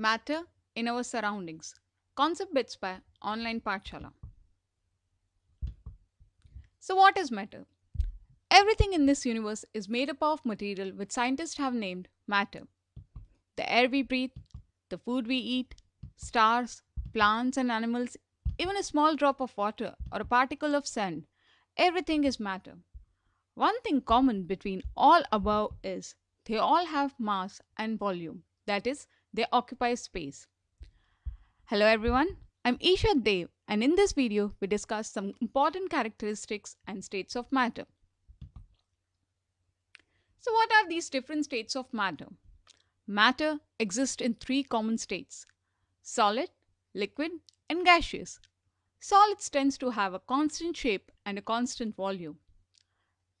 Matter in Our Surroundings Concept Bits by Online Pathshala. So, what is matter? Everything in this universe is made up of material which scientists have named matter. The air we breathe, the food we eat, stars, plants, and animals, even a small drop of water or a particle of sand, everything is matter. One thing common between all above is they all have mass and volume, that is, they occupy space. Hello everyone, I'm Isha Dev and in this video we discuss some important characteristics and states of matter. So what are these different states of matter? Matter exists in three common states, solid, liquid and gaseous. Solids tends to have a constant shape and a constant volume.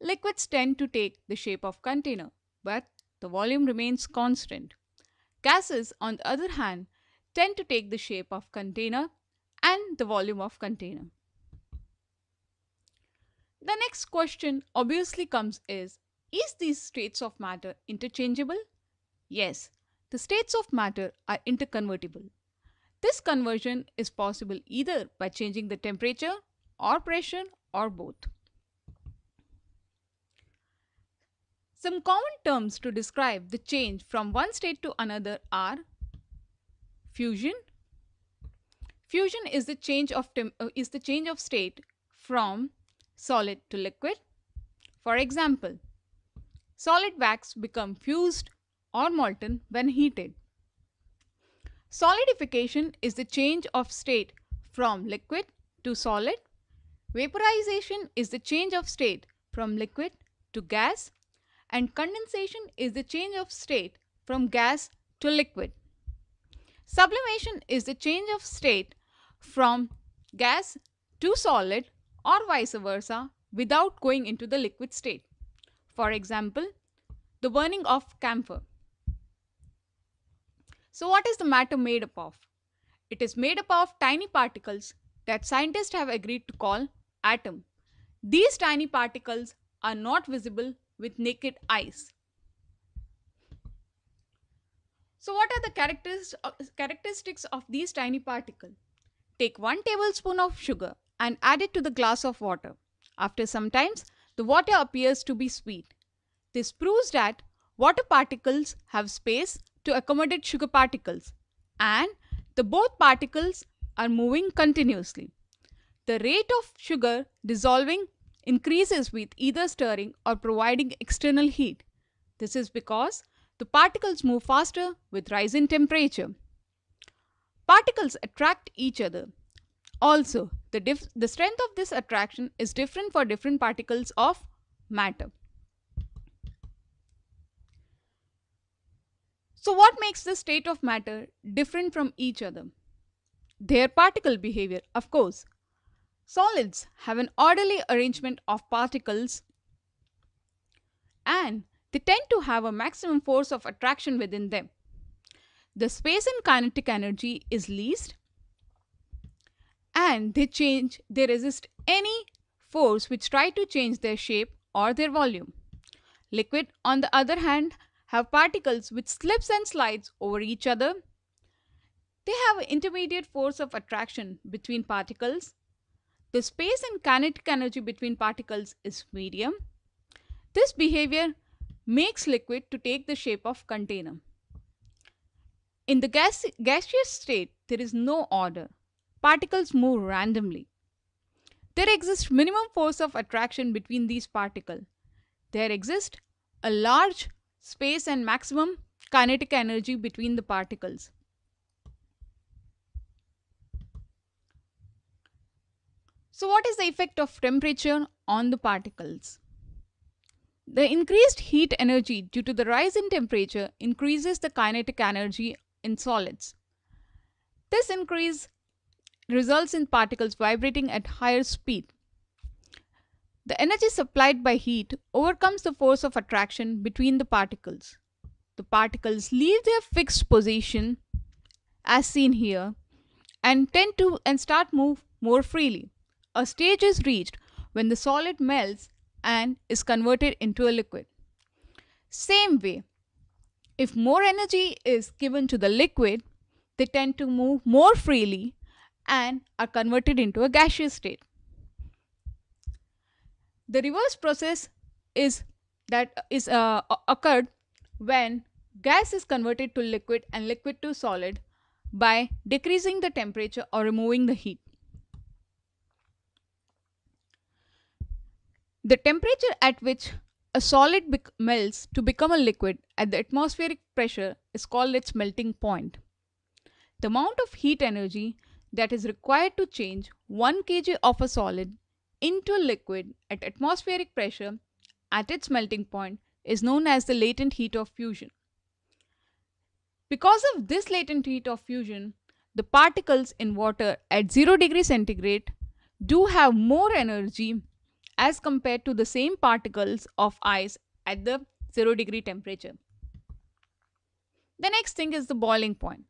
Liquids tend to take the shape of container, but the volume remains constant. Gases, on the other hand, tend to take the shape of container and the volume of container. The next question obviously comes is, is these states of matter interchangeable? Yes, the states of matter are interconvertible. This conversion is possible either by changing the temperature or pressure or both. Some common terms to describe the change from one state to another are fusion. Fusion is the change of uh, is the change of state from solid to liquid. For example, solid wax become fused or molten when heated. Solidification is the change of state from liquid to solid. Vaporization is the change of state from liquid to gas and condensation is the change of state from gas to liquid. Sublimation is the change of state from gas to solid or vice versa without going into the liquid state. For example, the burning of camphor. So what is the matter made up of? It is made up of tiny particles that scientists have agreed to call atom. These tiny particles are not visible with naked eyes. So what are the uh, characteristics of these tiny particles? Take 1 tablespoon of sugar and add it to the glass of water. After some times, the water appears to be sweet. This proves that water particles have space to accommodate sugar particles and the both particles are moving continuously. The rate of sugar dissolving increases with either stirring or providing external heat. This is because the particles move faster with rise in temperature. Particles attract each other. Also, the, the strength of this attraction is different for different particles of matter. So what makes the state of matter different from each other? Their particle behavior, of course. Solids have an orderly arrangement of particles and they tend to have a maximum force of attraction within them. The space and kinetic energy is least and they change, they resist any force which try to change their shape or their volume. Liquid, on the other hand, have particles which slips and slides over each other. They have an intermediate force of attraction between particles the space and kinetic energy between particles is medium. This behavior makes liquid to take the shape of container. In the gas gaseous state, there is no order. Particles move randomly. There exists minimum force of attraction between these particles. There exists a large space and maximum kinetic energy between the particles. So what is the effect of temperature on the particles? The increased heat energy due to the rise in temperature increases the kinetic energy in solids. This increase results in particles vibrating at higher speed. The energy supplied by heat overcomes the force of attraction between the particles. The particles leave their fixed position as seen here and tend to and start move more freely. A stage is reached when the solid melts and is converted into a liquid. Same way, if more energy is given to the liquid, they tend to move more freely and are converted into a gaseous state. The reverse process is that is uh, occurred when gas is converted to liquid and liquid to solid by decreasing the temperature or removing the heat. The temperature at which a solid melts to become a liquid at the atmospheric pressure is called its melting point. The amount of heat energy that is required to change 1 kg of a solid into a liquid at atmospheric pressure at its melting point is known as the latent heat of fusion. Because of this latent heat of fusion, the particles in water at 0 degree centigrade do have more energy as compared to the same particles of ice at the 0 degree temperature. The next thing is the boiling point.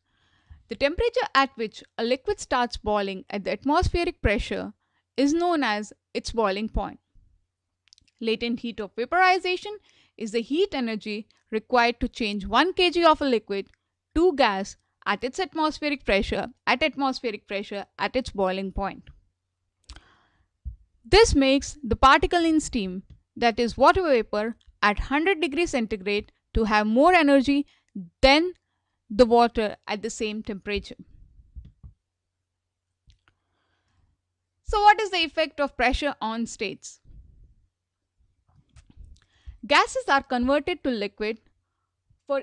The temperature at which a liquid starts boiling at the atmospheric pressure is known as its boiling point. Latent heat of vaporization is the heat energy required to change 1 kg of a liquid to gas at its atmospheric pressure at atmospheric pressure at its boiling point. This makes the particle in steam that is water vapor at 100 degrees centigrade to have more energy than the water at the same temperature. So what is the effect of pressure on states? Gases are converted to liquid for,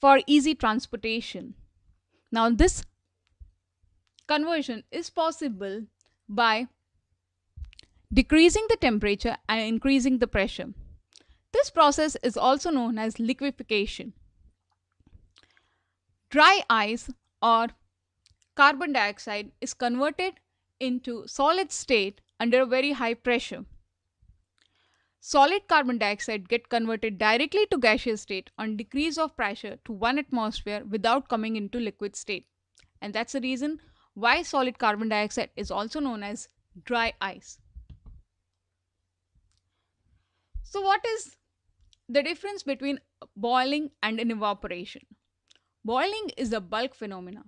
for easy transportation. Now this conversion is possible by decreasing the temperature and increasing the pressure. This process is also known as liquefaction. Dry ice or carbon dioxide is converted into solid state under very high pressure. Solid carbon dioxide get converted directly to gaseous state on decrease of pressure to 1 atmosphere without coming into liquid state. And that's the reason why solid carbon dioxide is also known as dry ice. So what is the difference between boiling and an evaporation? Boiling is a bulk phenomena.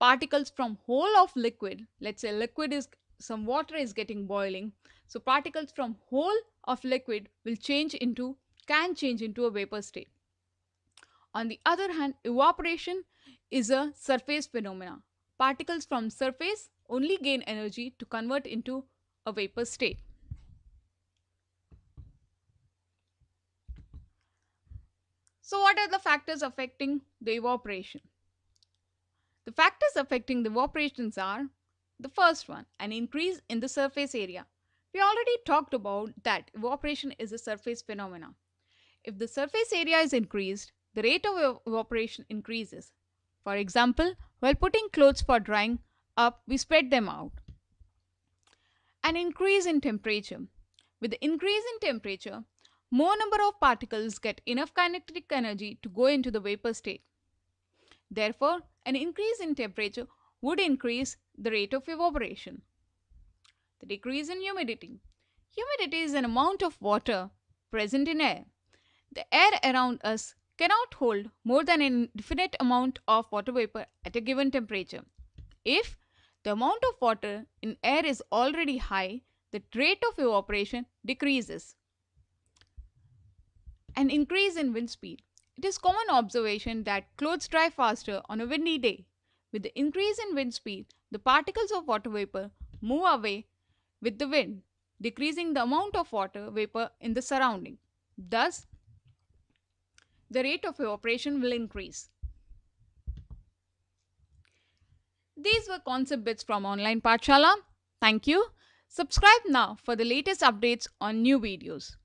Particles from whole of liquid, let's say liquid is some water is getting boiling. So particles from whole of liquid will change into, can change into a vapor state. On the other hand, evaporation is a surface phenomena. Particles from surface only gain energy to convert into a vapor state. So what are the factors affecting the evaporation? The factors affecting the evaporations are the first one, an increase in the surface area. We already talked about that evaporation is a surface phenomena. If the surface area is increased, the rate of evaporation increases. For example, while putting clothes for drying up, we spread them out. An increase in temperature. With the increase in temperature, more number of particles get enough kinetic energy to go into the vapor state. Therefore, an increase in temperature would increase the rate of evaporation. The decrease in humidity. Humidity is an amount of water present in air. The air around us cannot hold more than an infinite amount of water vapor at a given temperature. If the amount of water in air is already high, the rate of evaporation decreases an increase in wind speed. It is common observation that clothes dry faster on a windy day. With the increase in wind speed, the particles of water vapor move away with the wind, decreasing the amount of water vapor in the surrounding. Thus, the rate of evaporation will increase. These were concept bits from Online Pathshala. Thank you. Subscribe now for the latest updates on new videos.